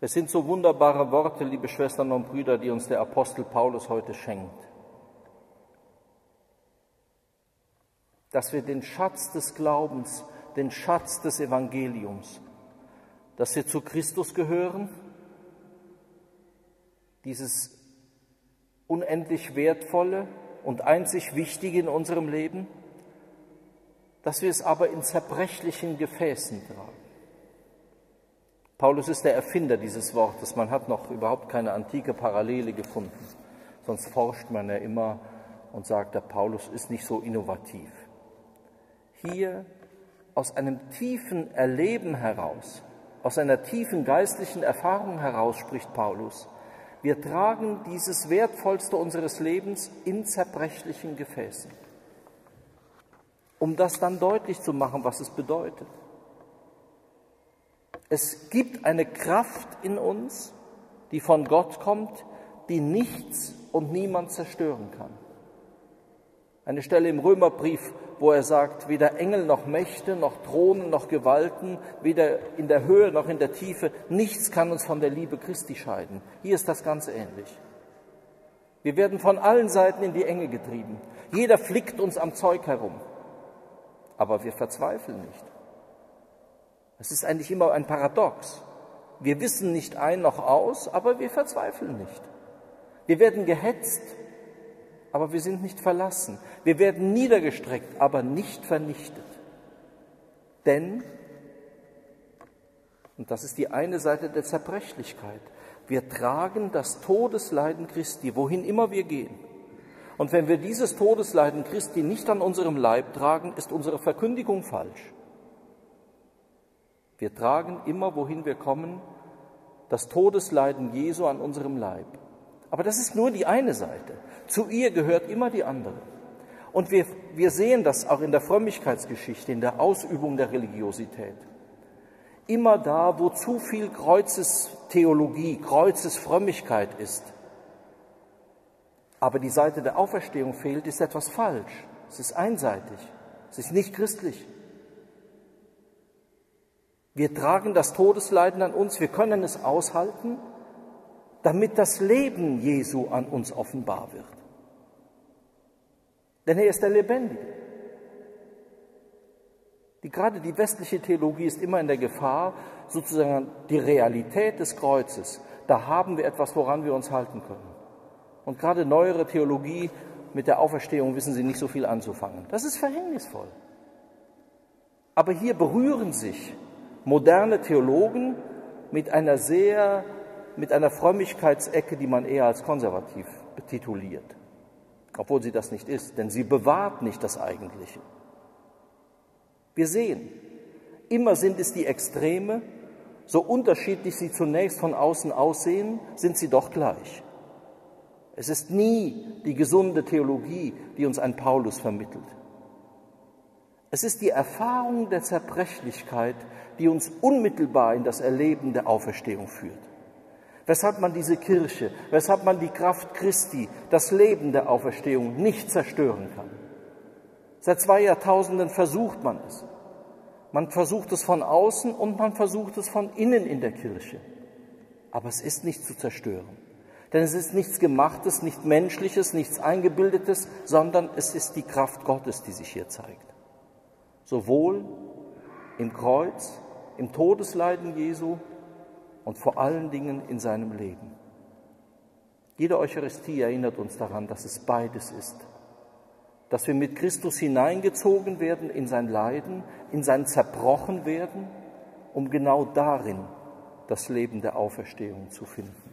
Es sind so wunderbare Worte, liebe Schwestern und Brüder, die uns der Apostel Paulus heute schenkt. Dass wir den Schatz des Glaubens, den Schatz des Evangeliums, dass wir zu Christus gehören, dieses unendlich wertvolle und einzig wichtige in unserem Leben, dass wir es aber in zerbrechlichen Gefäßen tragen. Paulus ist der Erfinder dieses Wortes. Man hat noch überhaupt keine antike Parallele gefunden. Sonst forscht man ja immer und sagt, der Paulus ist nicht so innovativ. Hier aus einem tiefen Erleben heraus, aus einer tiefen geistlichen Erfahrung heraus spricht Paulus. Wir tragen dieses Wertvollste unseres Lebens in zerbrechlichen Gefäßen, um das dann deutlich zu machen, was es bedeutet. Es gibt eine Kraft in uns, die von Gott kommt, die nichts und niemand zerstören kann. Eine Stelle im Römerbrief, wo er sagt, weder Engel noch Mächte, noch Thronen, noch Gewalten, weder in der Höhe noch in der Tiefe, nichts kann uns von der Liebe Christi scheiden. Hier ist das ganz ähnlich. Wir werden von allen Seiten in die Enge getrieben. Jeder flickt uns am Zeug herum. Aber wir verzweifeln nicht. Es ist eigentlich immer ein Paradox. Wir wissen nicht ein noch aus, aber wir verzweifeln nicht. Wir werden gehetzt, aber wir sind nicht verlassen. Wir werden niedergestreckt, aber nicht vernichtet. Denn, und das ist die eine Seite der Zerbrechlichkeit, wir tragen das Todesleiden Christi, wohin immer wir gehen. Und wenn wir dieses Todesleiden Christi nicht an unserem Leib tragen, ist unsere Verkündigung falsch. Wir tragen immer, wohin wir kommen, das Todesleiden Jesu an unserem Leib. Aber das ist nur die eine Seite. Zu ihr gehört immer die andere. Und wir, wir sehen das auch in der Frömmigkeitsgeschichte, in der Ausübung der Religiosität. Immer da, wo zu viel Kreuzestheologie, Kreuzesfrömmigkeit ist, aber die Seite der Auferstehung fehlt, ist etwas falsch. Es ist einseitig. Es ist nicht christlich. Wir tragen das Todesleiden an uns, wir können es aushalten, damit das Leben Jesu an uns offenbar wird. Denn er ist der Lebendige. Die, gerade die westliche Theologie ist immer in der Gefahr, sozusagen die Realität des Kreuzes. Da haben wir etwas, woran wir uns halten können. Und gerade neuere Theologie mit der Auferstehung wissen sie nicht so viel anzufangen. Das ist verhängnisvoll. Aber hier berühren sich moderne Theologen mit einer sehr, mit einer Frömmigkeitsecke, die man eher als konservativ betituliert, obwohl sie das nicht ist, denn sie bewahrt nicht das Eigentliche. Wir sehen, immer sind es die Extreme, so unterschiedlich sie zunächst von außen aussehen, sind sie doch gleich. Es ist nie die gesunde Theologie, die uns ein Paulus vermittelt. Es ist die Erfahrung der Zerbrechlichkeit, die uns unmittelbar in das Erleben der Auferstehung führt. Weshalb man diese Kirche, weshalb man die Kraft Christi, das Leben der Auferstehung nicht zerstören kann. Seit zwei Jahrtausenden versucht man es. Man versucht es von außen und man versucht es von innen in der Kirche. Aber es ist nicht zu zerstören. Denn es ist nichts Gemachtes, nicht Menschliches, nichts Eingebildetes, sondern es ist die Kraft Gottes, die sich hier zeigt. Sowohl im Kreuz im Todesleiden Jesu und vor allen Dingen in seinem Leben. Jede Eucharistie erinnert uns daran, dass es beides ist. Dass wir mit Christus hineingezogen werden in sein Leiden, in sein Zerbrochenwerden, um genau darin das Leben der Auferstehung zu finden.